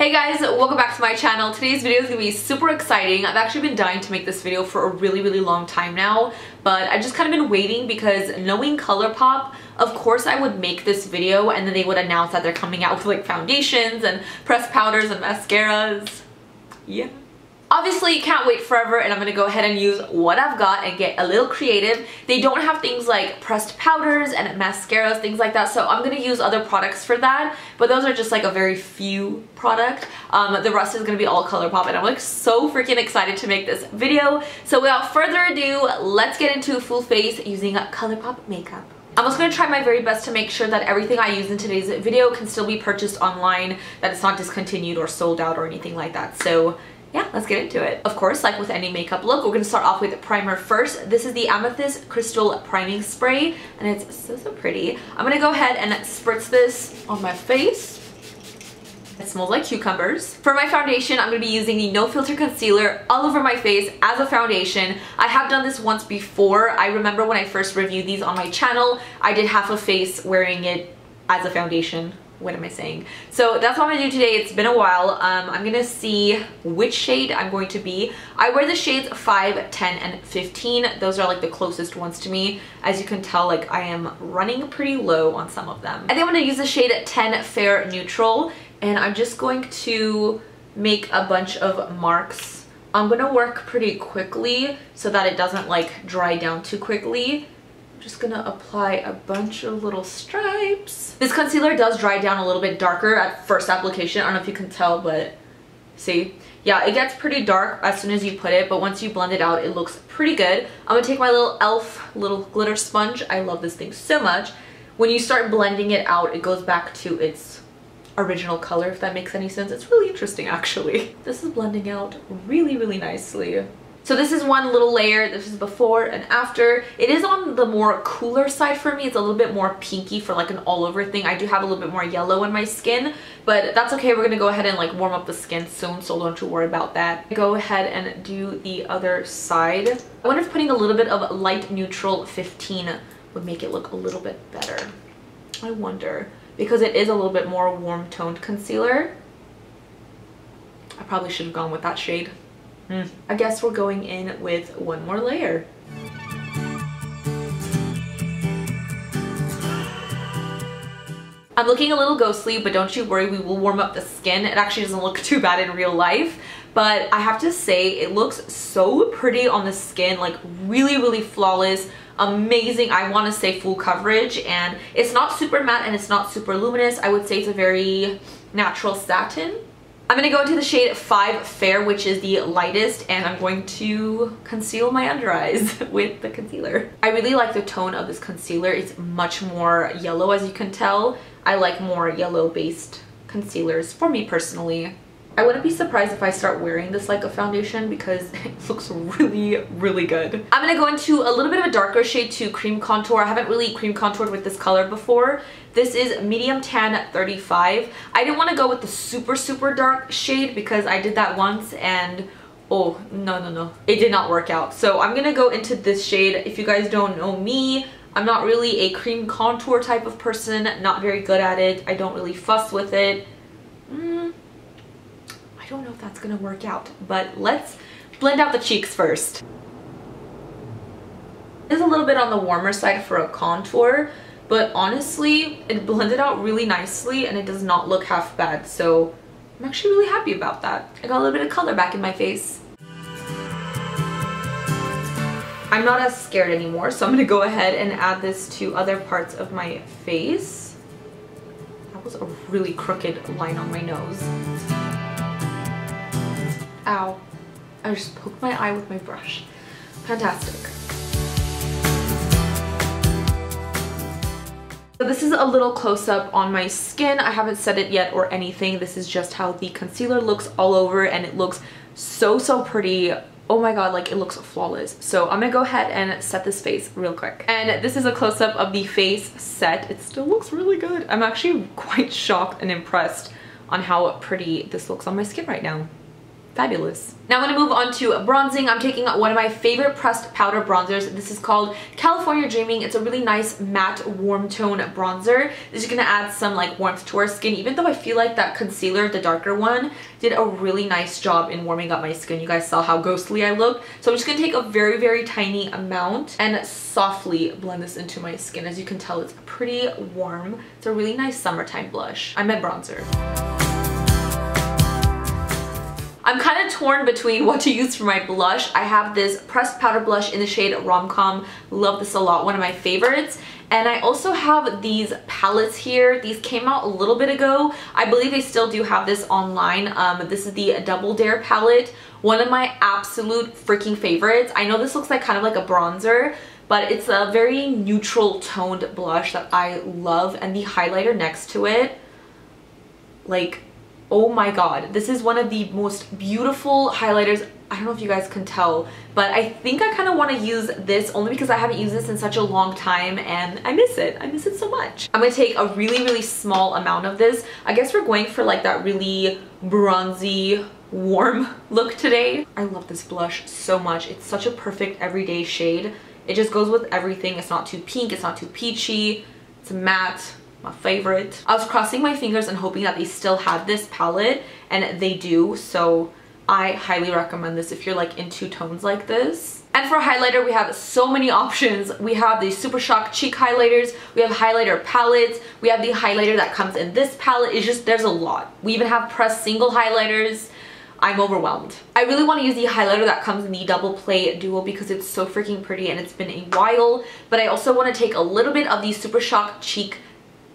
Hey guys, welcome back to my channel. Today's video is to be super exciting. I've actually been dying to make this video for a really, really long time now, but I've just kind of been waiting because knowing ColourPop, of course I would make this video and then they would announce that they're coming out with like foundations and pressed powders and mascaras. Yeah. Obviously, you can't wait forever and I'm to go ahead and use what I've got and get a little creative. They don't have things like pressed powders and mascaras, things like that, so I'm to use other products for that, but those are just like a very few product. Um, the rest is to be all ColourPop and I'm like so freaking excited to make this video. So without further ado, let's get into full face using ColourPop makeup. I'm also going to try my very best to make sure that everything I use in today's video can still be purchased online, that it's not discontinued or sold out or anything like that. So yeah, let's get into it. Of course, like with any makeup look, we're gonna start off with primer first. This is the Amethyst Crystal Priming Spray, and it's so, so pretty. I'm gonna go ahead and spritz this on my face. It smells like cucumbers. For my foundation, I'm going to be using the No Filter Concealer all over my face as a foundation. I have done this once before. I remember when I first reviewed these on my channel, I did half a face wearing it as a foundation what am I saying? So that's what I'm gonna do today. It's been a while. Um, I'm gonna see which shade I'm going to be. I wear the shades 5, 10, and 15. Those are like the closest ones to me. As you can tell, like I am running pretty low on some of them. I think I'm gonna use the shade 10 Fair Neutral and I'm just going to make a bunch of marks. I'm gonna work pretty quickly so that it doesn't like dry down too quickly just gonna apply a bunch of little stripes. This concealer does dry down a little bit darker at first application. I don't know if you can tell, but see? Yeah, it gets pretty dark as soon as you put it, but once you blend it out, it looks pretty good. I'm gonna take my little e.l.f. little glitter sponge. I love this thing so much. When you start blending it out, it goes back to its original color, if that makes any sense. It's really interesting, actually. This is blending out really, really nicely. So this is one little layer. This is before and after. It is on the more cooler side for me. It's a little bit more pinky for like an all over thing. I do have a little bit more yellow in my skin, but that's okay. We're going to go ahead and like warm up the skin soon, so don't you worry about that. Go ahead and do the other side. I wonder if putting a little bit of light neutral 15 would make it look a little bit better. I wonder because it is a little bit more warm toned concealer. I probably should have gone with that shade. Mm. I guess we're going in with one more layer. I'm looking a little ghostly, but don't you worry, we will warm up the skin. It actually doesn't look too bad in real life, but I have to say it looks so pretty on the skin, like really, really flawless, amazing. I want to say full coverage, and it's not super matte and it's not super luminous. I would say it's a very natural satin. I'm to go into the shade 5 Fair, which is the lightest, and I'm going to conceal my under eyes with the concealer. I really like the tone of this concealer. It's much more yellow, as you can tell. I like more yellow-based concealers, for me personally. I wouldn't be surprised if I start wearing this like a foundation because it looks really, really good. I'm to go into a little bit of a darker shade to cream contour. I haven't really cream contoured with this color before. This is medium tan 35. I didn't want to go with the super, super dark shade because I did that once and oh, no, no, no. It did not work out. So I'm to go into this shade. If you guys don't know me, I'm not really a cream contour type of person, not very good at it. I don't really fuss with it. Mm, don't know if that's to work out, but let's blend out the cheeks first. It's a little bit on the warmer side for a contour, but honestly, it blended out really nicely and it does not look half bad. So I'm actually really happy about that. I got a little bit of color back in my face. I'm not as scared anymore, so I'm gonna go ahead and add this to other parts of my face. That was a really crooked line on my nose. Ow. I just poked my eye with my brush. Fantastic. So this is a little close-up on my skin. I haven't set it yet or anything. This is just how the concealer looks all over and it looks so, so pretty. Oh my god, like it looks flawless. So I'm gonna go ahead and set this face real quick. And this is a close-up of the face set. It still looks really good. I'm actually quite shocked and impressed on how pretty this looks on my skin right now fabulous. Now I'm going to move on to bronzing. I'm taking one of my favorite pressed powder bronzers. This is called California Dreaming. It's a really nice matte warm tone bronzer. This is going to add some like warmth to our skin even though I feel like that concealer, the darker one, did a really nice job in warming up my skin. You guys saw how ghostly I looked. So I'm just going to take a very, very tiny amount and softly blend this into my skin. As you can tell, it's pretty warm. It's a really nice summertime blush. I meant bronzer. I'm kind of torn between what to use for my blush. I have this pressed powder blush in the shade Rom-Com. Love this a lot, one of my favorites. And I also have these palettes here. These came out a little bit ago. I believe they still do have this online. Um, this is the Double Dare palette. One of my absolute freaking favorites. I know this looks like kind of like a bronzer, but it's a very neutral toned blush that I love. And the highlighter next to it, like oh my god this is one of the most beautiful highlighters I don't know if you guys can tell, but I think I kind of want to use this only because I haven't used this in such a long time and I miss it. I miss it so much. I'm to take a really, really small amount of this. I guess we're going for like that really bronzy, warm look today. I love this blush so much. It's such a perfect everyday shade. It just goes with everything. It's not too pink. It's not too peachy. It's matte my favorite. I was crossing my fingers and hoping that they still had this palette and they do so I highly recommend this if you're like in two tones like this. And for highlighter, we have so many options. We have the Super Shock cheek highlighters, we have highlighter palettes, we have the highlighter that comes in this palette. It's just, there's a lot. We even have pressed single highlighters. I'm overwhelmed. I really want to use the highlighter that comes in the double play duo because it's so freaking pretty and it's been a while. But I also want to take a little bit of the Super Shock cheek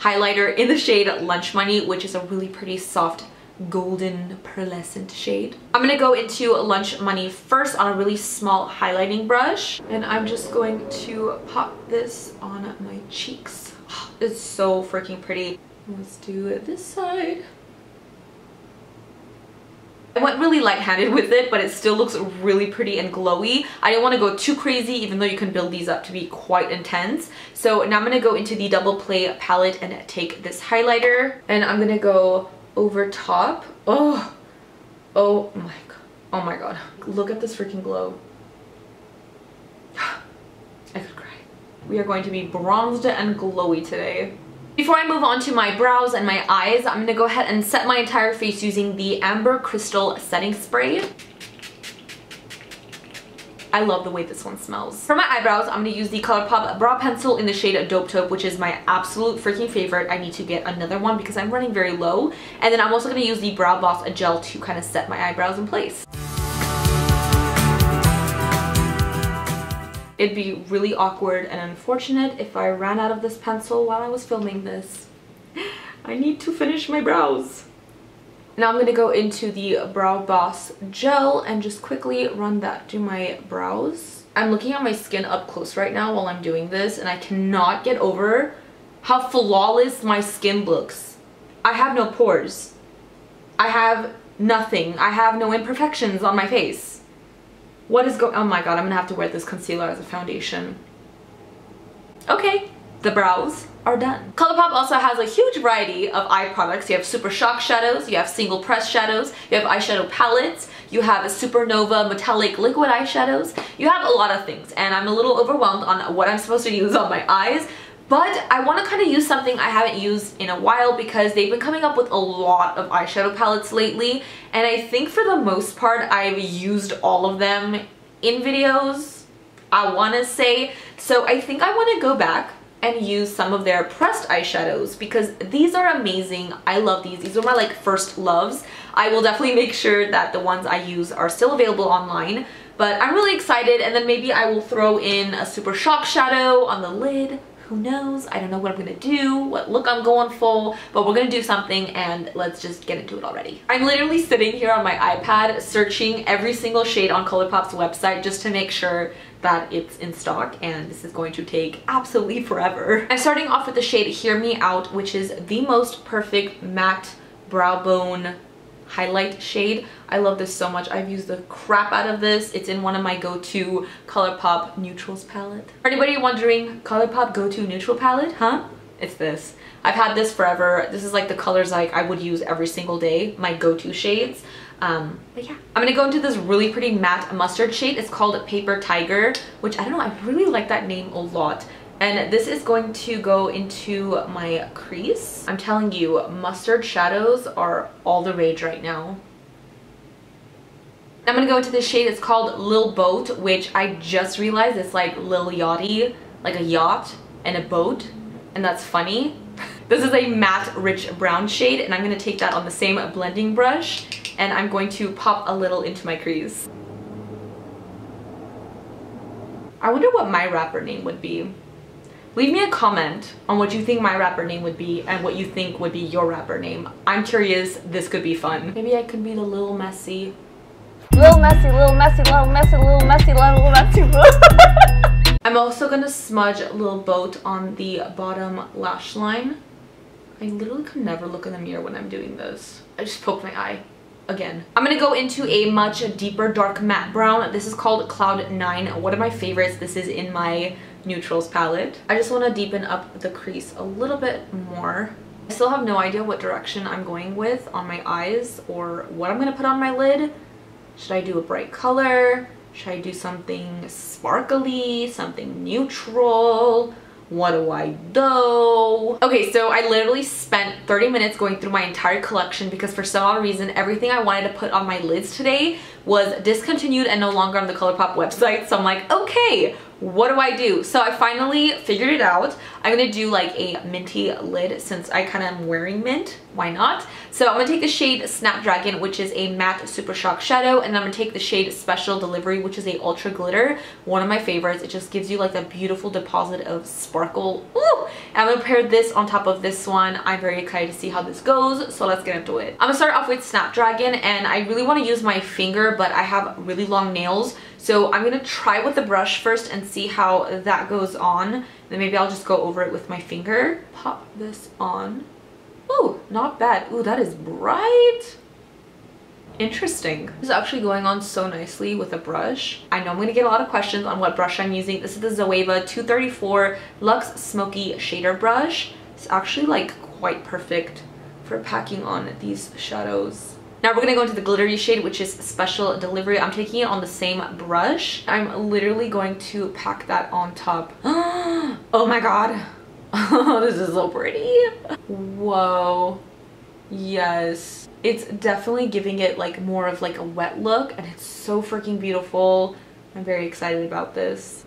highlighter in the shade Lunch Money, which is a really pretty soft golden pearlescent shade. I'm gonna go into Lunch Money first on a really small highlighting brush. And I'm just going to pop this on my cheeks. It's so freaking pretty. Let's do this side. I went really light-handed with it, but it still looks really pretty and glowy. I don't want to go too crazy, even though you can build these up to be quite intense. So now I'm going to go into the Double Play palette and take this highlighter. And I'm going to go over top. Oh, oh my god. Oh my god. Look at this freaking glow. I could cry. We are going to be bronzed and glowy today. Before I move on to my brows and my eyes, I'm to go ahead and set my entire face using the Amber Crystal Setting Spray. I love the way this one smells. For my eyebrows, I'm to use the ColourPop Brow Pencil in the shade Dope Taupe, which is my absolute freaking favorite. I need to get another one because I'm running very low. And then I'm also to use the Brow Boss Gel to kind of set my eyebrows in place. It'd be really awkward and unfortunate if I ran out of this pencil while I was filming this. I need to finish my brows. Now I'm going to go into the Brow Boss gel and just quickly run that to my brows. I'm looking at my skin up close right now while I'm doing this and I cannot get over how flawless my skin looks. I have no pores. I have nothing. I have no imperfections on my face. What is going- oh my god, I'm gonna have to wear this concealer as a foundation. Okay, the brows are done. ColourPop also has a huge variety of eye products. You have Super Shock shadows, you have single press shadows, you have eyeshadow palettes, you have a Supernova metallic liquid eyeshadows. You have a lot of things and I'm a little overwhelmed on what I'm supposed to use on my eyes but I want to kind of use something I haven't used in a while because they've been coming up with a lot of eyeshadow palettes lately. And I think for the most part, I've used all of them in videos, I want to say. So I think I want to go back and use some of their pressed eyeshadows because these are amazing. I love these. These are my like first loves. I will definitely make sure that the ones I use are still available online. But I'm really excited and then maybe I will throw in a Super Shock shadow on the lid who knows? I don't know what I'm gonna do, what look I'm going for, but we're gonna do something and let's just get into it already. I'm literally sitting here on my iPad searching every single shade on ColourPop's website just to make sure that it's in stock and this is going to take absolutely forever. I'm starting off with the shade Hear Me Out, which is the most perfect matte brow bone highlight shade. I love this so much. I've used the crap out of this. It's in one of my go-to ColourPop neutrals palette. For anybody wondering, ColourPop go-to neutral palette, huh? It's this. I've had this forever. This is like the colors like I would use every single day, my go-to shades. Um, but yeah, I'm gonna go into this really pretty matte mustard shade. It's called Paper Tiger, which I don't know, I really like that name a lot. And this is going to go into my crease. I'm telling you, mustard shadows are all the rage right now. I'm gonna go into this shade, it's called Lil Boat, which I just realized it's like Lil Yachty, like a yacht and a boat, and that's funny. This is a matte rich brown shade and I'm going to take that on the same blending brush and I'm going to pop a little into my crease. I wonder what my rapper name would be. Leave me a comment on what you think my rapper name would be and what you think would be your rapper name. I'm curious, this could be fun. Maybe I could be the Little Messy. Little messy, little messy, little messy, little messy, little messy. I'm also gonna smudge a Lil Boat on the bottom lash line. I literally could never look in the mirror when I'm doing this. I just poked my eye again. I'm gonna go into a much deeper dark matte brown. This is called Cloud 9, one of my favorites. This is in my neutrals palette. I just wanna deepen up the crease a little bit more. I still have no idea what direction I'm going with on my eyes or what I'm gonna put on my lid. Should I do a bright color? Should I do something sparkly, something neutral? What do I do? Okay, so I literally spent 30 minutes going through my entire collection because for some odd reason, everything I wanted to put on my lids today was discontinued and no longer on the ColourPop website. So I'm like, okay, what do I do? So I finally figured it out. I'm gonna do like a minty lid since I kind of am wearing mint. Why not? So I'm gonna take the shade Snapdragon, which is a matte Super Shock shadow, and I'm gonna take the shade Special Delivery, which is a ultra glitter. One of my favorites. It just gives you like a beautiful deposit of sparkle. Ooh! And I'm gonna pair this on top of this one. I'm very excited to see how this goes, so let's get into it. I'm gonna start off with Snapdragon, and I really wanna use my finger, but I have really long nails, so I'm gonna try with the brush first and see how that goes on. Then maybe I'll just go over it with my finger. Pop this on. Ooh, not bad. Ooh, that is bright. Interesting. This is actually going on so nicely with a brush. I know I'm gonna get a lot of questions on what brush I'm using. This is the Zoeva 234 Luxe Smoky Shader Brush. It's actually like quite perfect for packing on these shadows. Now we're gonna go into the glittery shade, which is Special Delivery. I'm taking it on the same brush. I'm literally going to pack that on top. oh my god. Oh, this is so pretty. Whoa. Yes. It's definitely giving it like more of like a wet look and it's so freaking beautiful. I'm very excited about this.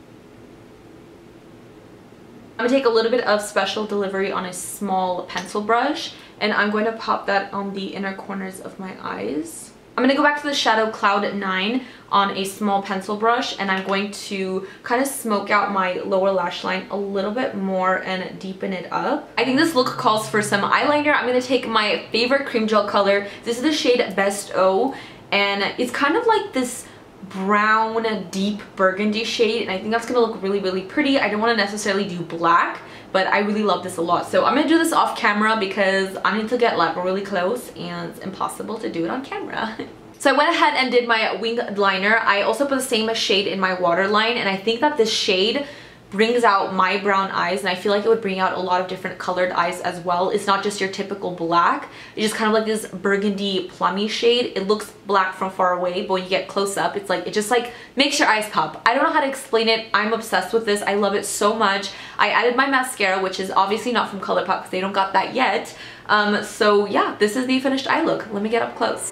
I'm gonna take a little bit of special delivery on a small pencil brush and I'm going to pop that on the inner corners of my eyes. I'm going to go back to the Shadow Cloud 9 on a small pencil brush and I'm going to kind of smoke out my lower lash line a little bit more and deepen it up. I think this look calls for some eyeliner. I'm going to take my favorite cream gel color. This is the shade Best O and it's kind of like this brown deep burgundy shade and I think that's gonna look really really pretty. I don't want to necessarily do black but I really love this a lot. So I'm gonna do this off camera because I need to get like really close and it's impossible to do it on camera. So I went ahead and did my wing liner. I also put the same shade in my waterline and I think that this shade brings out my brown eyes and I feel like it would bring out a lot of different colored eyes as well. It's not just your typical black. It's just kind of like this burgundy plummy shade. It looks black from far away, but when you get close up, it's like, it just like makes your eyes pop. I don't know how to explain it. I'm obsessed with this. I love it so much. I added my mascara, which is obviously not from ColourPop because they don't got that yet. Um, so yeah, this is the finished eye look. Let me get up close.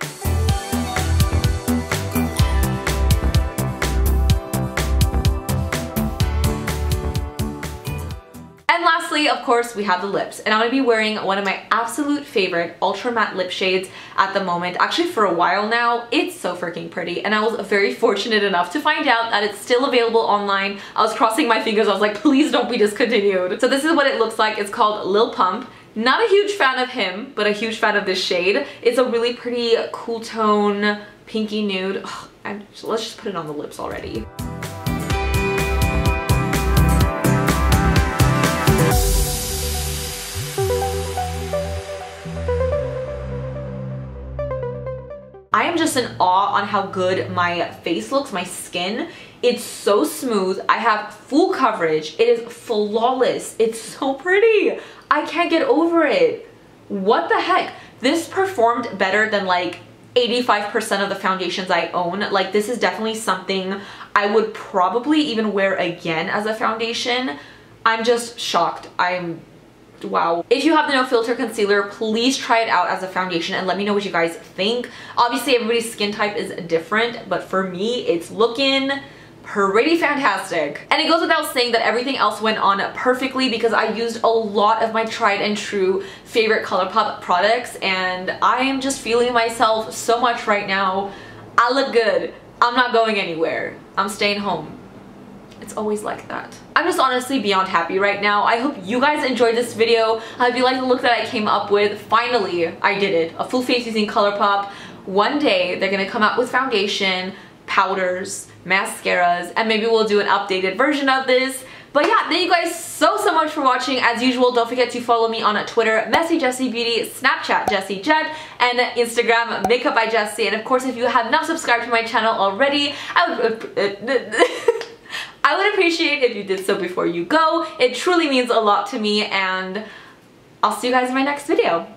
And lastly, of course, we have the lips. And I'm gonna be wearing one of my absolute favorite ultra matte lip shades at the moment. Actually, for a while now, it's so freaking pretty. And I was very fortunate enough to find out that it's still available online. I was crossing my fingers. I was like, please don't be discontinued. So this is what it looks like. It's called Lil Pump. Not a huge fan of him, but a huge fan of this shade. It's a really pretty cool tone, pinky nude. Ugh, let's just put it on the lips already. I am just in awe on how good my face looks, my skin. It's so smooth. I have full coverage. It is flawless. It's so pretty. I can't get over it. What the heck? This performed better than like 85% of the foundations I own. Like this is definitely something I would probably even wear again as a foundation. I'm just shocked. I'm wow. If you have the No Filter Concealer, please try it out as a foundation and let me know what you guys think. Obviously, everybody's skin type is different, but for me, it's looking pretty fantastic. And it goes without saying that everything else went on perfectly because I used a lot of my tried and true favorite ColourPop products and I am just feeling myself so much right now. I look good. I'm not going anywhere. I'm staying home. It's always like that. I'm just honestly beyond happy right now. I hope you guys enjoyed this video. Uh, I hope you like the look that I came up with. Finally, I did it. A full face using ColourPop. One day, they're gonna come out with foundation, powders, mascaras, and maybe we'll do an updated version of this. But yeah, thank you guys so, so much for watching. As usual, don't forget to follow me on Twitter, Mesi Jesi Beauty, Snapchat, Jesi Jett, and Instagram, Makeup by Jesi. And of course, if you have not subscribed to my channel already, I would... Uh, uh, I would appreciate if you did so before you go. It truly means a lot to me and I'll see you guys in my next video.